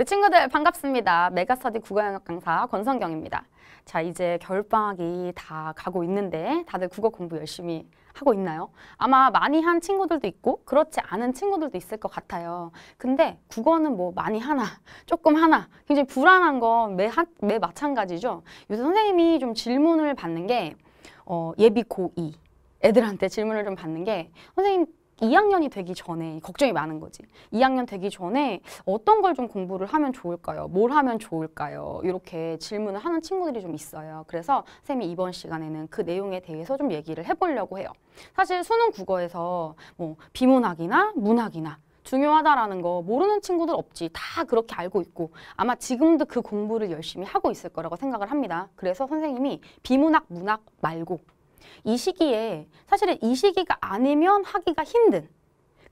네, 친구들 반갑습니다. 메가스터디 국어영역 강사 권성경입니다. 자, 이제 겨울방학이 다 가고 있는데 다들 국어 공부 열심히 하고 있나요? 아마 많이 한 친구들도 있고 그렇지 않은 친구들도 있을 것 같아요. 근데 국어는 뭐 많이 하나, 조금 하나 굉장히 불안한 건 매, 매 마찬가지죠. 요새 선생님이 좀 질문을 받는 게 어, 예비 고2 애들한테 질문을 좀 받는 게 선생님 2학년이 되기 전에 걱정이 많은 거지. 2학년 되기 전에 어떤 걸 좀 공부를 하면 좋을까요? 뭘 하면 좋을까요? 이렇게 질문을 하는 친구들이 좀 있어요. 그래서 쌤이 이번 시간에는 그 내용에 대해서 좀 얘기를 해보려고 해요. 사실 수능 국어에서 뭐 비문학이나 문학이나 중요하다라는 거 모르는 친구들 없지. 다 그렇게 알고 있고 아마 지금도 그 공부를 열심히 하고 있을 거라고 생각을 합니다. 그래서 선생님이 비문학, 문학 말고 이 시기에 사실은 이 시기가 아니면 하기가 힘든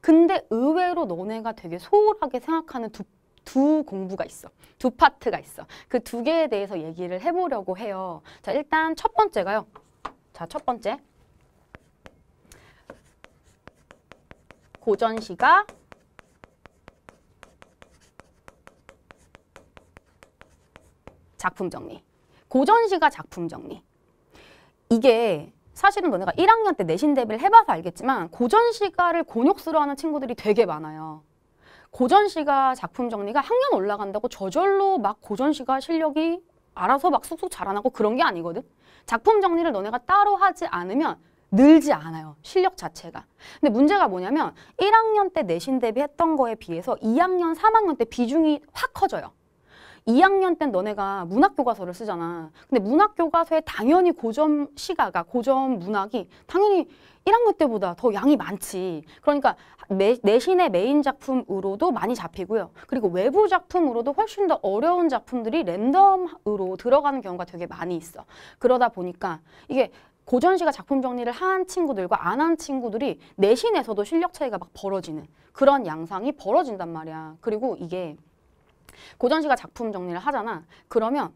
근데 의외로 너네가 되게 소홀하게 생각하는 두, 두 공부가 있어. 두 파트가 있어. 그 두 개에 대해서 얘기를 해보려고 해요. 자, 일단 첫 번째가요. 자, 첫 번째. 고전시가 작품 정리. 고전시가 작품 정리. 이게 사실은 너네가 1학년 때 내신 대비를 해봐서 알겠지만 고전 시가를 곤욕스러워하는 친구들이 되게 많아요. 고전 시가 작품 정리가 학년 올라간다고 저절로 막 고전 시가 실력이 알아서 막 쑥쑥 자라나고 그런 게 아니거든. 작품 정리를 너네가 따로 하지 않으면 늘지 않아요. 실력 자체가. 근데 문제가 뭐냐면 1학년 때 내신 대비했던 거에 비해서 2학년, 3학년 때 비중이 확 커져요. 2학년 땐 너네가 문학 교과서를 쓰잖아. 근데 문학 교과서에 당연히 고전 시가가 고전 문학이 당연히 1학년 때보다 더 양이 많지. 그러니까 매, 내신의 메인 작품으로도 많이 잡히고요. 그리고 외부 작품으로도 훨씬 더 어려운 작품들이 랜덤으로 들어가는 경우가 되게 많이 있어. 그러다 보니까 이게 고전 시가 작품 정리를 한 친구들과 안 한 친구들이 내신에서도 실력 차이가 막 벌어지는 그런 양상이 벌어진단 말이야. 그리고 이게 고전 시가 작품 정리를 하잖아. 그러면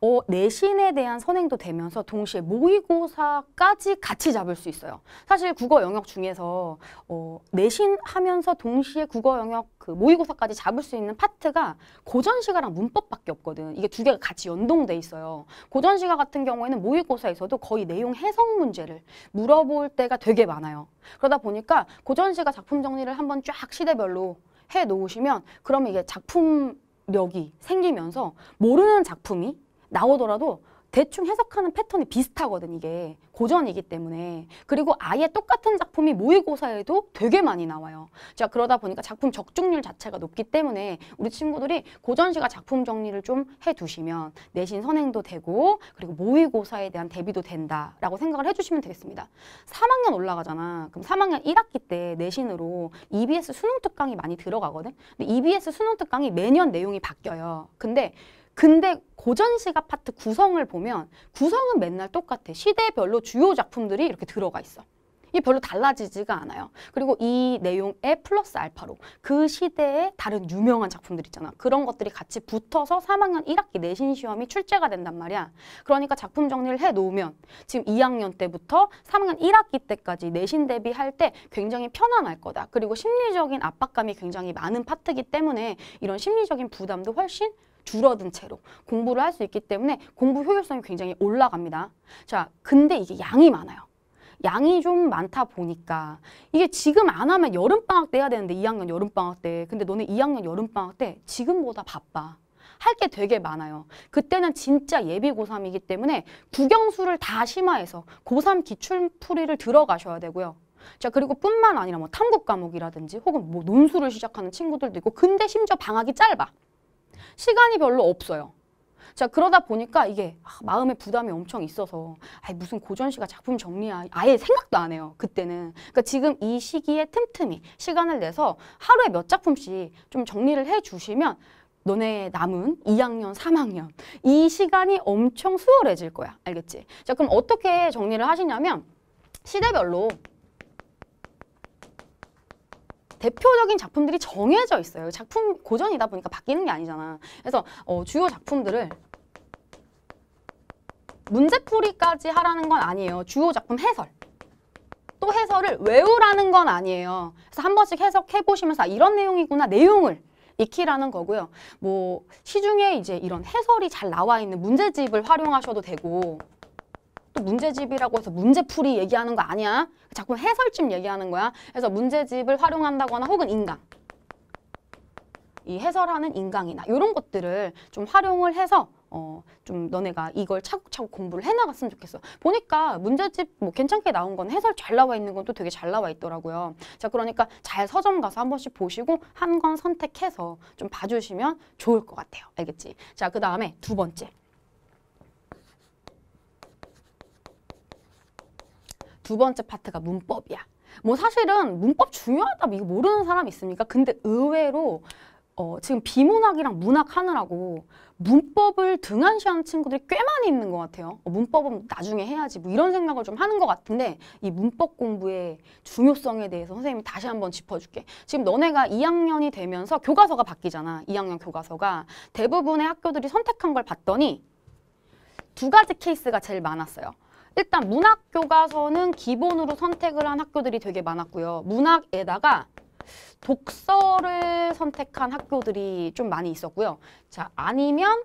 어, 내신에 대한 선행도 되면서 동시에 모의고사까지 같이 잡을 수 있어요. 사실 국어 영역 중에서 어, 내신 하면서 동시에 국어 영역 그 모의고사까지 잡을 수 있는 파트가 고전시가랑 문법밖에 없거든. 이게 두 개가 같이 연동돼 있어요. 고전시가 같은 경우에는 모의고사에서도 거의 내용 해석 문제를 물어볼 때가 되게 많아요. 그러다 보니까 고전시가 작품 정리를 한번 쫙 시대별로 해 놓으시면 그러면 이게 작품력이 생기면서 모르는 작품이 나오더라도 대충 해석하는 패턴이 비슷하거든 이게. 고전이기 때문에. 그리고 아예 똑같은 작품이 모의고사에도 되게 많이 나와요. 자 그러다 보니까 작품 적중률 자체가 높기 때문에 우리 친구들이 고전시가 작품 정리를 좀 해두시면 내신 선행도 되고 그리고 모의고사에 대한 대비도 된다라고 생각을 해주시면 되겠습니다. 3학년 올라가잖아. 그럼 3학년 1학기 때 내신으로 EBS 수능 특강이 많이 들어가거든? 근데 EBS 수능 특강이 매년 내용이 바뀌어요. 근데 근데 고전시가 파트 구성을 보면 구성은 맨날 똑같아. 시대별로 주요 작품들이 이렇게 들어가 있어. 이게 별로 달라지지가 않아요. 그리고 이 내용에 플러스 알파로 그 시대의 다른 유명한 작품들 있잖아. 그런 것들이 같이 붙어서 3학년 1학기 내신 시험이 출제가 된단 말이야. 그러니까 작품 정리를 해놓으면 지금 2학년 때부터 3학년 1학기 때까지 내신 대비할 때 굉장히 편안할 거다. 그리고 심리적인 압박감이 굉장히 많은 파트이기 때문에 이런 심리적인 부담도 훨씬 줄어든 채로 공부를 할 수 있기 때문에 공부 효율성이 굉장히 올라갑니다. 자, 근데 이게 양이 많아요. 양이 좀 많다 보니까 이게 지금 안 하면 여름방학 때 해야 되는데 2학년 여름방학 때 근데 너네 2학년 여름방학 때 지금보다 바빠. 할 게 되게 많아요. 그때는 진짜 예비 고3이기 때문에 국영수를 다 심화해서 고3 기출풀이를 들어가셔야 되고요. 자 그리고 뿐만 아니라 뭐 탐구 과목이라든지 혹은 뭐 논술을 시작하는 친구들도 있고 근데 심지어 방학이 짧아. 시간이 별로 없어요. 자 그러다 보니까 이게 아, 마음의 부담이 엄청 있어서 아이, 무슨 고전 시가 작품 정리야 아예 생각도 안 해요 그때는 그러니까 지금 이 시기에 틈틈이 시간을 내서 하루에 몇 작품씩 좀 정리를 해 주시면 너네 남은 2학년, 3학년 이 시간이 엄청 수월해질 거야 알겠지? 자 그럼 어떻게 정리를 하시냐면 시대별로 대표적인 작품들이 정해져 있어요. 작품 고전이다 보니까 바뀌는 게 아니잖아. 그래서 어, 주요 작품들을 문제풀이까지 하라는 건 아니에요. 주요 작품 해설. 또 해설을 외우라는 건 아니에요. 그래서 한 번씩 해석해 보시면서 아, 이런 내용이구나 내용을 익히라는 거고요. 뭐 시중에 이제 이런 해설이 잘 나와 있는 문제집을 활용하셔도 되고 또 문제집이라고 해서 문제풀이 얘기하는 거 아니야. 자꾸 해설집 얘기하는 거야. 그래서 문제집을 활용한다거나 혹은 인강. 이 해설하는 인강이나 이런 것들을 좀 활용을 해서 어, 좀 너네가 이걸 차곡차곡 공부를 해나갔으면 좋겠어. 보니까 문제집 뭐 괜찮게 나온 건 해설 잘 나와 있는 건 또 되게 잘 나와 있더라고요. 자, 그러니까 잘 서점 가서 한 번씩 보시고 한 권 선택해서 좀 봐주시면 좋을 것 같아요. 알겠지? 자, 그 다음에 두 번째. 두 번째 파트가 문법이야. 뭐 사실은 문법 중요하다 이거 모르는 사람 있습니까? 근데 의외로 어, 지금 비문학이랑 문학 하느라고 문법을 등한시하는 친구들이 꽤 많이 있는 것 같아요. 어, 문법은 나중에 해야지 뭐 이런 생각을 좀 하는 것 같은데 이 문법 공부의 중요성에 대해서 선생님이 다시 한번 짚어줄게. 지금 너네가 2학년이 되면서 교과서가 바뀌잖아. 2학년 교과서가 대부분의 학교들이 선택한 걸 봤더니 두 가지 케이스가 제일 많았어요. 일단 문학 교과서는 기본으로 선택을 한 학교들이 되게 많았고요. 문학에다가 독서를 선택한 학교들이 좀 많이 있었고요. 자, 아니면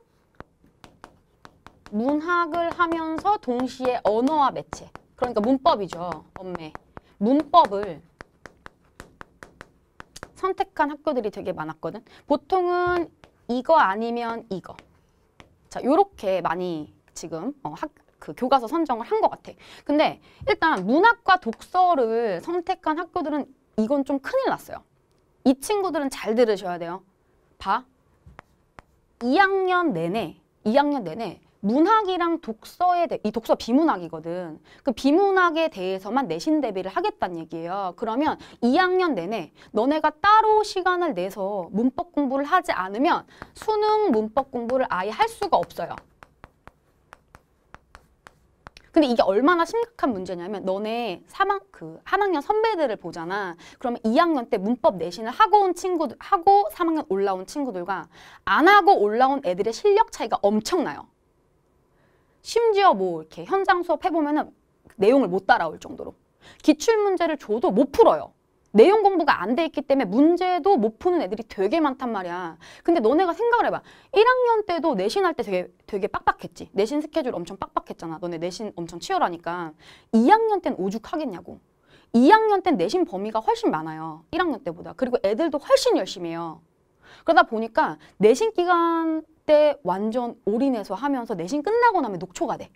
문학을 하면서 동시에 언어와 매체. 그러니까 문법이죠. 엄매. 문법을 선택한 학교들이 되게 많았거든. 보통은 이거 아니면 이거. 자, 요렇게 많이 지금 어, 학, 그 교과서 선정을 한 것 같아. 근데 일단 문학과 독서를 선택한 학교들은 이건 좀 큰일 났어요. 이 친구들은 잘 들으셔야 돼요. 봐. 2학년 내내, 2학년 내내 문학이랑 독서에 대해, 이 독서 비문학이거든. 그 비문학에 대해서만 내신 대비를 하겠다는 얘기예요. 그러면 2학년 내내 너네가 따로 시간을 내서 문법 공부를 하지 않으면 수능 문법 공부를 아예 할 수가 없어요. 근데 이게 얼마나 심각한 문제냐면 너네 3학 그 한 학년 선배들을 보잖아. 그러면 2학년 때 문법 내신을 하고 온 친구들 하고 3학년 올라온 친구들과 안 하고 올라온 애들의 실력 차이가 엄청나요. 심지어 뭐 이렇게 현장 수업 해보면은 내용을 못 따라올 정도로 기출 문제를 줘도 못 풀어요. 내용 공부가 안 돼 있기 때문에 문제도 못 푸는 애들이 되게 많단 말이야. 근데 너네가 생각을 해봐. 1학년 때도 내신할 때 되게, 되게 빡빡했지. 내신 스케줄 엄청 빡빡했잖아. 너네 내신 엄청 치열하니까. 2학년 때는 오죽하겠냐고. 2학년 땐 내신 범위가 훨씬 많아요. 1학년 때보다. 그리고 애들도 훨씬 열심히 해요. 그러다 보니까 내신 기간 때 완전 올인해서 하면서 내신 끝나고 나면 녹초가 돼.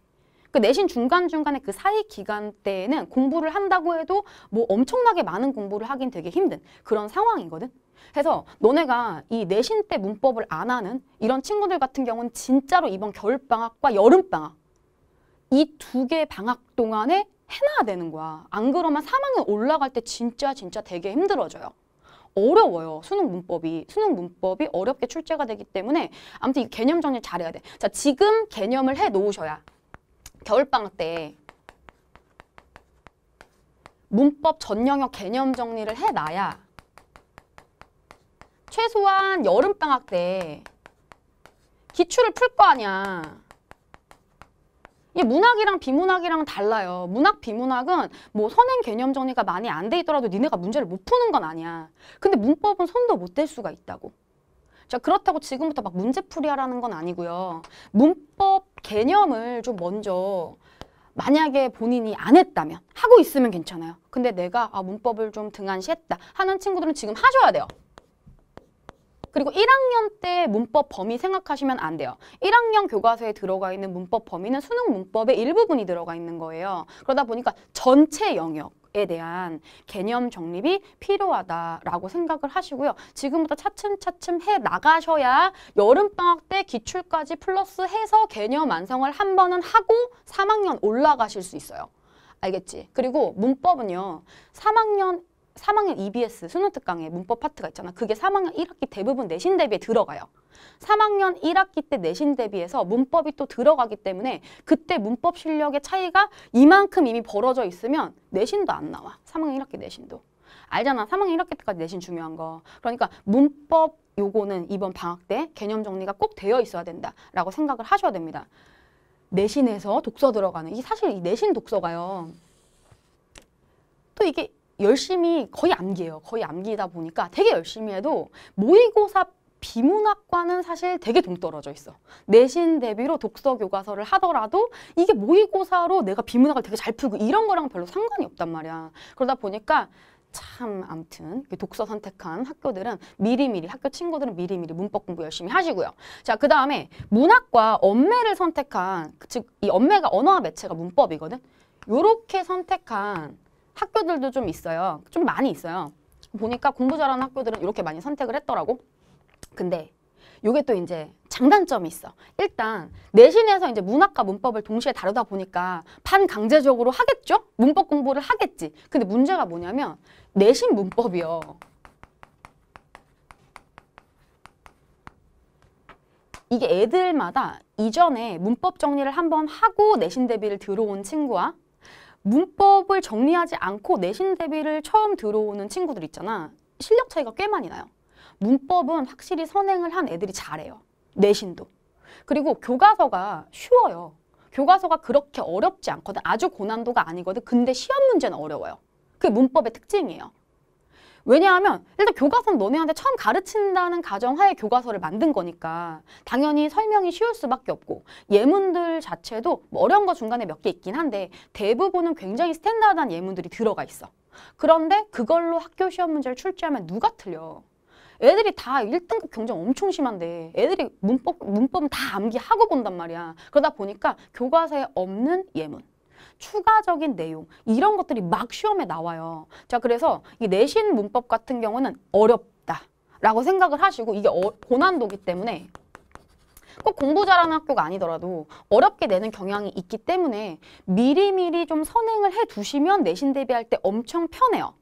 그 내신 중간중간에 그 사이 기간 때에는 공부를 한다고 해도 뭐 엄청나게 많은 공부를 하긴 되게 힘든 그런 상황이거든. 그래서 너네가 이 내신 때 문법을 안 하는 이런 친구들 같은 경우는 진짜로 이번 겨울방학과 여름방학 이 두개 방학 동안에 해놔야 되는 거야. 안 그러면 3학년 올라갈 때 진짜 진짜 되게 힘들어져요. 어려워요. 수능 문법이. 수능 문법이 어렵게 출제가 되기 때문에 아무튼 이 개념 정리 잘해야 돼. 자, 지금 개념을 해 놓으셔야 겨울방학 때 문법 전 영역 개념 정리를 해놔야 최소한 여름방학 때 기출을 풀 거 아니야. 이 문학이랑 비문학이랑 달라요. 문학, 비문학은 뭐 선행 개념 정리가 많이 안 돼 있더라도 니네가 문제를 못 푸는 건 아니야. 근데 문법은 손도 못 댈 수가 있다고. 자 그렇다고 지금부터 막 문제풀이 하라는 건 아니고요. 문법 개념을 좀 먼저 만약에 본인이 안 했다면 하고 있으면 괜찮아요. 근데 내가 아, 문법을 좀 등한시했다 하는 친구들은 지금 하셔야 돼요. 그리고 1학년 때 문법 범위 생각하시면 안 돼요. 1학년 교과서에 들어가 있는 문법 범위는 수능 문법의 일부분이 들어가 있는 거예요. 그러다 보니까 전체 영역 에 대한 개념 정립이 필요하다라고 생각을 하시고요. 지금부터 차츰차츰 해 나가셔야 여름방학 때 기출까지 플러스 해서 개념 완성을 한 번은 하고 3학년 올라가실 수 있어요. 알겠지? 그리고 문법은요. 3학년 3학년 EBS 수능 특강에 문법 파트가 있잖아. 그게 3학년 1학기 대부분 내신 대비에 들어가요. 3학년 1학기 때 내신 대비해서 문법이 또 들어가기 때문에 그때 문법 실력의 차이가 이만큼 이미 벌어져 있으면 내신도 안 나와. 3학년 1학기 내신도. 알잖아. 3학년 1학기 때까지 내신 중요한 거. 그러니까 문법 요거는 이번 방학 때 개념 정리가 꼭 되어 있어야 된다라고 생각을 하셔야 됩니다. 내신에서 독서 들어가는 이 사실 이 내신 독서가요. 또 이게 열심히 거의 암기예요. 거의 암기다 보니까 되게 열심히 해도 모의고사 비문학과는 사실 되게 동떨어져 있어. 내신 대비로 독서 교과서를 하더라도 이게 모의고사로 내가 비문학을 되게 잘 풀고 이런 거랑 별로 상관이 없단 말이야. 그러다 보니까 참 아무튼 독서 선택한 학교들은 미리미리 학교 친구들은 미리미리 문법 공부 열심히 하시고요. 자, 그다음에 문학과 언매를 선택한 즉 이 언매가 언어와 매체가 문법이거든. 요렇게 선택한 학교들도 좀 있어요. 좀 많이 있어요. 보니까 공부 잘하는 학교들은 이렇게 많이 선택을 했더라고. 근데 요게 또 이제 장단점이 있어. 일단 내신에서 이제 문학과 문법을 동시에 다루다 보니까 반강제적으로 하겠죠? 문법 공부를 하겠지. 근데 문제가 뭐냐면 내신 문법이요. 이게 애들마다 이전에 문법 정리를 한번 하고 내신 대비를 들어온 친구와 문법을 정리하지 않고 내신 대비를 처음 들어오는 친구들 있잖아. 실력 차이가 꽤 많이 나요. 문법은 확실히 선행을 한 애들이 잘해요. 내신도. 그리고 교과서가 쉬워요. 교과서가 그렇게 어렵지 않거든. 아주 고난도가 아니거든. 근데 시험 문제는 어려워요. 그게 문법의 특징이에요. 왜냐하면 일단 교과서는 너네한테 처음 가르친다는 가정하에 교과서를 만든 거니까 당연히 설명이 쉬울 수밖에 없고 예문들 자체도 뭐 어려운 거 중간에 몇 개 있긴 한데 대부분은 굉장히 스탠다드한 예문들이 들어가 있어. 그런데 그걸로 학교 시험 문제를 출제하면 누가 틀려? 애들이 다 1등급 경쟁 엄청 심한데 애들이 문법, 문법은 다 암기하고 본단 말이야. 그러다 보니까 교과서에 없는 예문. 추가적인 내용 이런 것들이 막 시험에 나와요. 자 그래서 이 내신 문법 같은 경우는 어렵다라고 생각을 하시고 이게 어, 고난도기 때문에 꼭 공부 잘하는 학교가 아니더라도 어렵게 내는 경향이 있기 때문에 미리미리 좀 선행을 해 두시면 내신 대비할 때 엄청 편해요.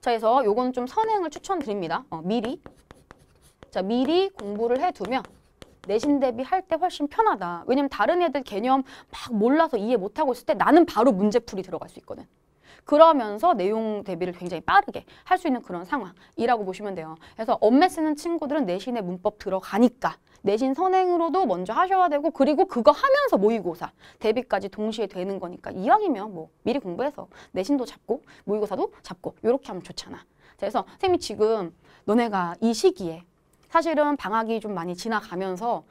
자, 그래서 요건 좀 선행을 추천드립니다. 어, 미리. 자, 미리 공부를 해두면 내신 대비할 때 훨씬 편하다. 왜냐면 다른 애들 개념 막 몰라서 이해 못하고 있을 때 나는 바로 문제풀이 들어갈 수 있거든. 그러면서 내용 대비를 굉장히 빠르게 할 수 있는 그런 상황이라고 보시면 돼요. 그래서 엄매 쓰는 친구들은 내신에 문법 들어가니까 내신 선행으로도 먼저 하셔야 되고 그리고 그거 하면서 모의고사 대비까지 동시에 되는 거니까 이왕이면 뭐 미리 공부해서 내신도 잡고 모의고사도 잡고 이렇게 하면 좋잖아. 그래서 쌤이 지금 너네가 이 시기에 사실은 방학이 좀 많이 지나가면서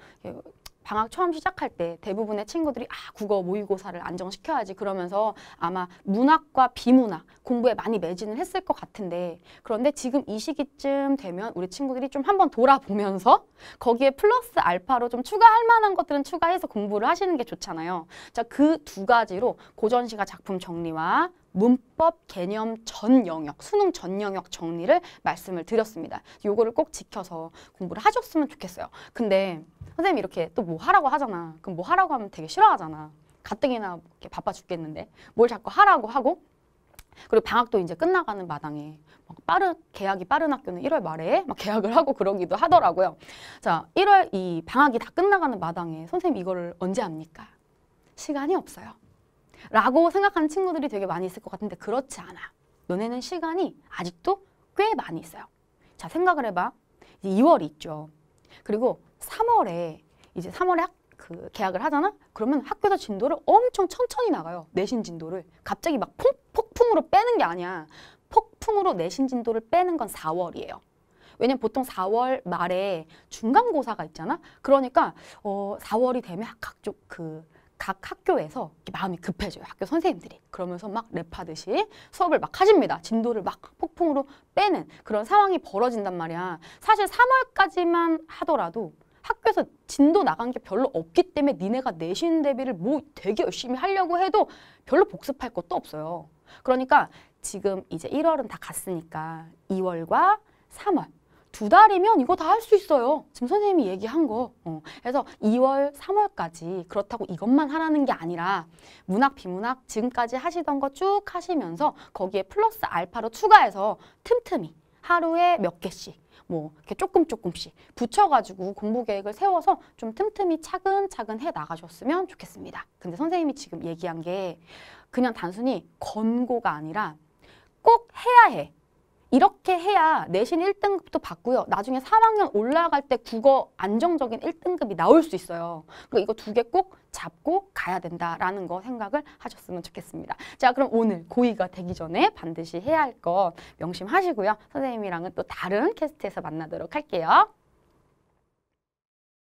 방학 처음 시작할 때 대부분의 친구들이 아 국어 모의고사를 안정시켜야지 그러면서 아마 문학과 비문학 공부에 많이 매진을 했을 것 같은데 그런데 지금 이 시기쯤 되면 우리 친구들이 좀 한번 돌아보면서 거기에 플러스 알파로 좀 추가할 만한 것들은 추가해서 공부를 하시는 게 좋잖아요. 자 그 두 가지로 고전시가 작품 정리와 문법 개념 전 영역, 수능 전 영역 정리를 말씀을 드렸습니다. 요거를 꼭 지켜서 공부를 하셨으면 좋겠어요. 근데 선생님이 이렇게 또 뭐 하라고 하잖아. 그럼 뭐 하라고 하면 되게 싫어하잖아. 가뜩이나 이렇게 바빠 죽겠는데 뭘 자꾸 하라고 하고 그리고 방학도 이제 끝나가는 마당에 막 빠른 계약이 빠른 학교는 1월 말에 막 계약을 하고 그러기도 하더라고요. 자, 1월 이 방학이 다 끝나가는 마당에 선생님 이거를 언제 합니까? 시간이 없어요. 라고 생각하는 친구들이 되게 많이 있을 것 같은데 그렇지 않아. 너네는 시간이 아직도 꽤 많이 있어요. 자, 생각을 해봐. 이제 2월이 있죠. 그리고 3월에 이제 3월에 학, 그 계약을 하잖아? 그러면 학교에서 진도를 엄청 천천히 나가요. 내신 진도를. 갑자기 막 폭, 폭풍으로 빼는 게 아니야. 폭풍으로 내신 진도를 빼는 건 4월이에요. 왜냐면 보통 4월 말에 중간고사가 있잖아? 그러니까 어 4월이 되면 각쪽 그 각 학교에서 마음이 급해져요. 학교 선생님들이. 그러면서 막 랩하듯이 수업을 막 하십니다. 진도를 막 폭풍으로 빼는 그런 상황이 벌어진단 말이야. 사실 3월까지만 하더라도 학교에서 진도 나간 게 별로 없기 때문에 니네가 내신 대비를 뭐 되게 열심히 하려고 해도 별로 복습할 것도 없어요. 그러니까 지금 이제 1월은 다 갔으니까 2월과 3월 두 달이면 이거 다 할 수 있어요. 지금 선생님이 얘기한 거. 어. 그래서 2월, 3월까지 그렇다고 이것만 하라는 게 아니라 문학, 비문학 지금까지 하시던 거 쭉 하시면서 거기에 플러스 알파로 추가해서 틈틈이 하루에 몇 개씩 뭐 이렇게 조금 조금씩 붙여가지고 공부 계획을 세워서 좀 틈틈이 차근차근 해 나가셨으면 좋겠습니다. 근데 선생님이 지금 얘기한 게 그냥 단순히 권고가 아니라 꼭 해야 해. 이렇게 해야 내신 1등급도 받고요. 나중에 3학년 올라갈 때 국어 안정적인 1등급이 나올 수 있어요. 그러니까 이거 두 개 꼭 잡고 가야 된다라는 거 생각을 하셨으면 좋겠습니다. 자, 그럼 오늘 고2가 되기 전에 반드시 해야 할거 명심하시고요. 선생님이랑은 또 다른 캐스트에서 만나도록 할게요.